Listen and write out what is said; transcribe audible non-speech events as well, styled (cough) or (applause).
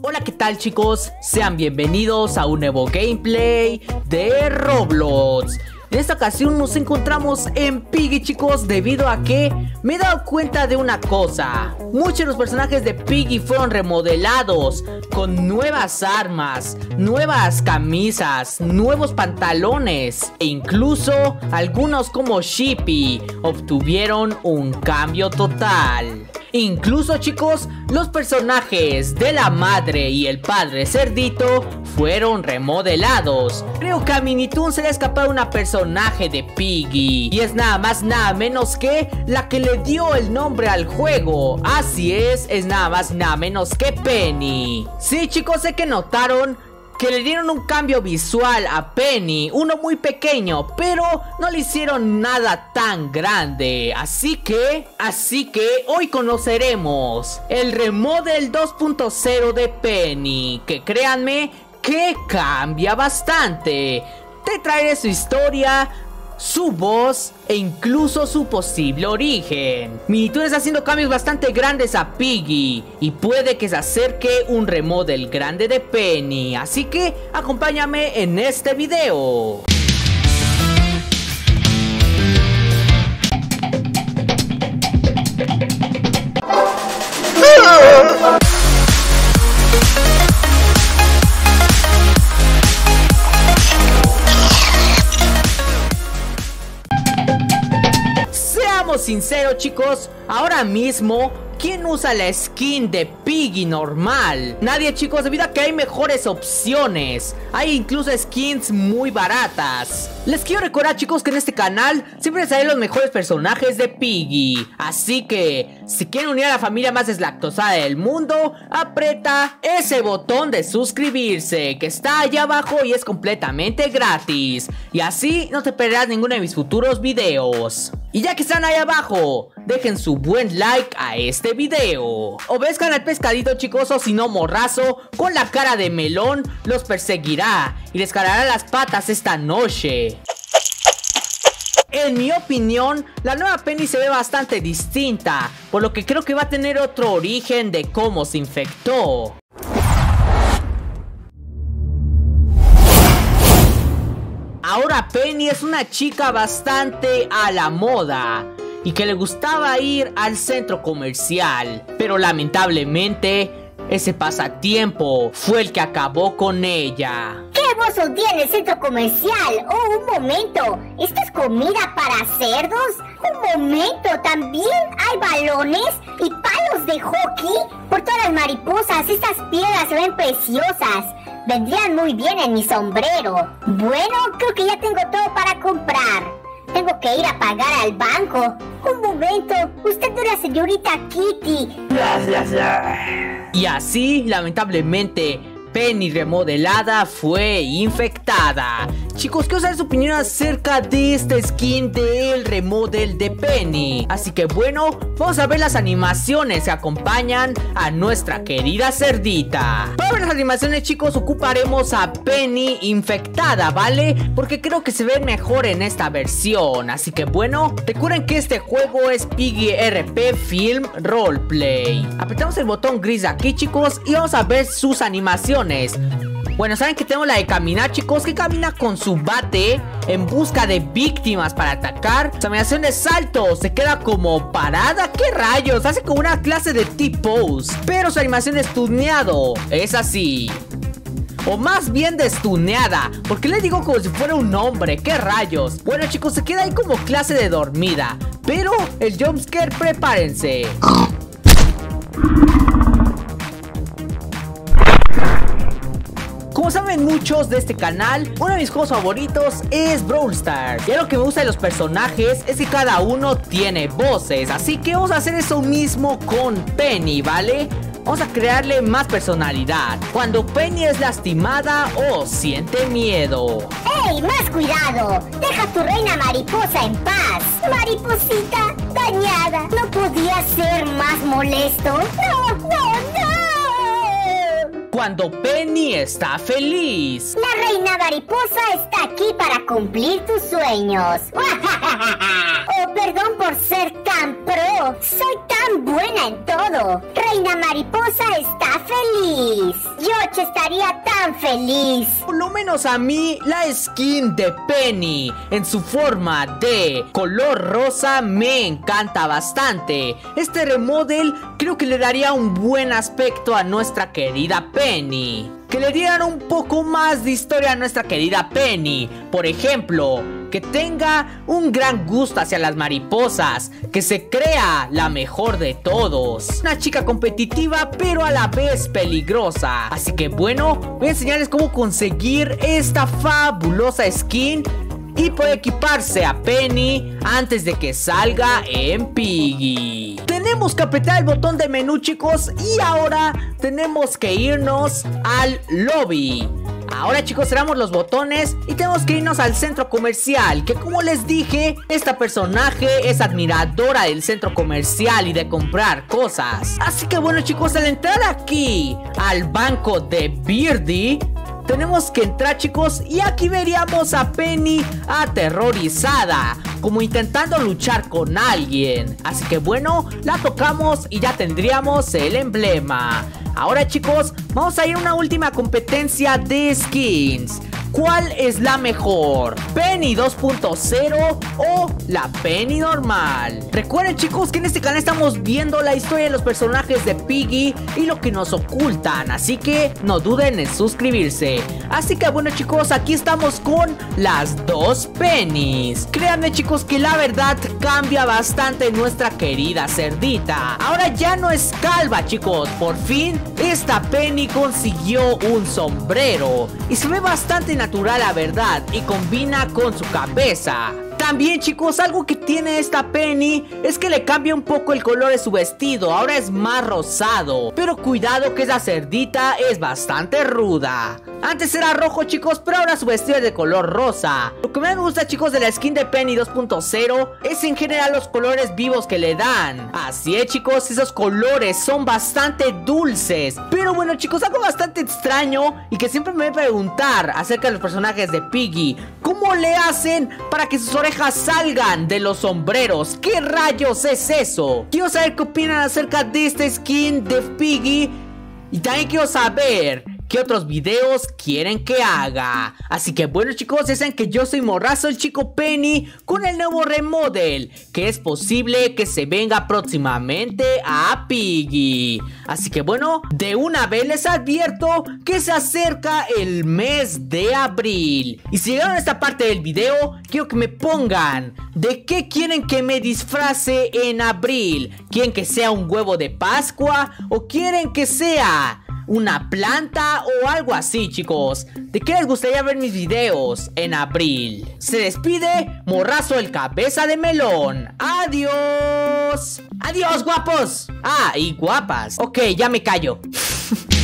Hola, ¿qué tal chicos? Sean bienvenidos a un nuevo gameplay de Roblox. En esta ocasión nos encontramos en Piggy chicos debido a que me he dado cuenta de una cosa. Muchos de los personajes de Piggy fueron remodelados con nuevas armas, nuevas camisas, nuevos pantalones e incluso algunos como Shippy obtuvieron un cambio total. Incluso chicos, los personajes de la madre y el padre cerdito fueron remodelados. Creo que a Minitoon se le ha escapado una personaje de Piggy. Y es nada más nada menos que la que le dio el nombre al juego. Así es, es nada más nada menos que Penny. Sí chicos, sé que notaron que le dieron un cambio visual a Penny, uno muy pequeño, pero no le hicieron nada tan grande. Así que, así que hoy conoceremos el remodel 2.0 de Penny, que créanme que cambia bastante. Te traeré su historia, su voz e incluso su posible origen. Minitoon está haciendo cambios bastante grandes a Piggy y puede que se acerque un remodel grande de Penny, así que acompáñame en este video. Seamos sinceros chicos, ahora mismo ¿Quién usa la skin de Piggy normal? Nadie chicos, debido a que hay mejores opciones. Hay incluso skins muy baratas. Les quiero recordar chicos que en este canal Siempre salen los mejores personajes de Piggy. Así que, si quieren unir a la familia más deslactosada del mundo Aprieta ese botón de suscribirse Que está allá abajo y es completamente gratis. Y así no te perderás ninguno de mis futuros videos y ya que están ahí abajo, dejen su buen like a este video. Obescan al pescadito chicos o si no morrazo, con la cara de melón, los perseguirá y les cargará las patas esta noche. En mi opinión, la nueva Penny se ve bastante distinta, por lo que creo que va a tener otro origen de cómo se infectó. Penny es una chica bastante a la moda y que le gustaba ir al centro comercial, pero lamentablemente ese pasatiempo fue el que acabó con ella. ¿Qué hermoso tiene el centro comercial? Oh, un momento, ¿esto es comida para cerdos? Un momento, también hay balones y de hockey por todas las mariposas. Estas piedras se ven preciosas. Vendrían muy bien en mi sombrero. Bueno, creo que ya tengo todo para comprar. Tengo que ir a pagar al banco. Un momento, usted es la señorita Kitty. Gracias. Y así, lamentablemente, Penny remodelada fue infectada. Chicos, ¿qué os su opinión acerca de esta skin del remodel de Penny? Así que bueno, vamos a ver las animaciones que acompañan a nuestra querida cerdita. Para ver las animaciones, chicos, ocuparemos a Penny infectada, ¿vale? Porque creo que se ve mejor en esta versión. Así que bueno, recuerden que este juego es Piggy RP Film Roleplay. Apretamos el botón gris aquí, chicos, y vamos a ver sus animaciones. Bueno, saben que tengo la de caminar, chicos, que camina con su bate en busca de víctimas para atacar. Su animación de salto se queda como parada. ¿Qué rayos? Hace como una clase de T-pose. Pero su animación de stuneado es así. O más bien destuneada Porque le digo como si fuera un hombre ¿Qué rayos? Bueno chicos, se queda ahí como clase de dormida Pero el jumpscare, prepárense Como saben muchos de este canal, uno de mis juegos favoritos es Brawl Stars. Y lo que me gusta de los personajes es que cada uno tiene voces. Así que vamos a hacer eso mismo con Penny, ¿vale? Vamos a crearle más personalidad. Cuando Penny es lastimada o siente miedo. ¡Ey! ¡Más cuidado! Deja a tu reina mariposa en paz. Mariposita dañada. ¿No podía ser más molesto? ¡No, no, no! Cuando Penny está feliz. La reina mariposa está aquí para cumplir tus sueños. (laughs) perdón por ser tan pro. Soy tan buena en todo. Reina mariposa está feliz. George estaría tan feliz. Por lo menos a mí, la skin de Penny en su forma de color rosa me encanta bastante. Este remodel creo que le daría un buen aspecto a nuestra querida Penny que le dieran un poco más de historia a nuestra querida Penny. Por ejemplo, que tenga un gran gusto hacia las mariposas, que se crea la mejor de todos. Una chica competitiva pero a la vez peligrosa. Así que bueno, voy a enseñarles cómo conseguir esta fabulosa skin y puede equiparse a Penny antes de que salga en Piggy. Tenemos que apretar el botón de menú chicos y ahora tenemos que irnos al lobby. Ahora chicos cerramos los botones y tenemos que irnos al centro comercial Que como les dije, esta personaje es admiradora del centro comercial y de comprar cosas. Así que bueno chicos, al entrar aquí al banco de Beardy tenemos que entrar chicos y aquí veríamos a Penny aterrorizada como intentando luchar con alguien. Así que bueno la tocamos y ya tendríamos el emblema ahora chicos vamos a ir a una última competencia de skins ¿Cuál es la mejor? ¿Penny 2.0 o la Penny normal? Recuerden chicos que en este canal estamos viendo la historia de los personajes de Piggy y lo que nos ocultan, así que no duden en suscribirse. Así que bueno chicos, aquí estamos con las dos Pennies. Créanme chicos que la verdad cambia bastante nuestra querida cerdita. Ahora ya no es calva chicos, por fin esta Penny consiguió un sombrero y se ve bastante natural la verdad y combina con su cabeza. También chicos, algo que tiene esta Penny es que le cambia un poco el color de su vestido, ahora es más rosado. Pero cuidado que esa cerdita es bastante ruda. Antes era rojo chicos, pero ahora su vestido es de color rosa. Lo que me gusta chicos de la skin de Penny 2.0 es en general los colores vivos que le dan. Así es chicos, esos colores son bastante dulces. Pero bueno chicos, algo bastante extraño y que siempre me voy a preguntar acerca de los personajes de Piggy. ¿Cómo le hacen para que sus orejas salgan de los sombreros? ¿Qué rayos es eso? Quiero saber qué opinan acerca de esta skin de Piggy. Y también quiero saber qué otros videos quieren que haga. Así que bueno chicos, ya saben que yo soy Morrazo el chico Penny con el nuevo remodel que es posible que se venga próximamente a Piggy. Así que bueno, de una vez les advierto que se acerca el mes de abril. Y si llegaron a esta parte del video, quiero que me pongan de qué quieren que me disfrace en abril. ¿Quieren que sea un huevo de Pascua o quieren que sea una planta o algo así, chicos. ¿De qué les gustaría ver mis videos en abril? Se despide Morrazo el cabeza de melón. Adiós. Adiós, guapos. Ah, y guapas. Ok, ya me callo. (laughs)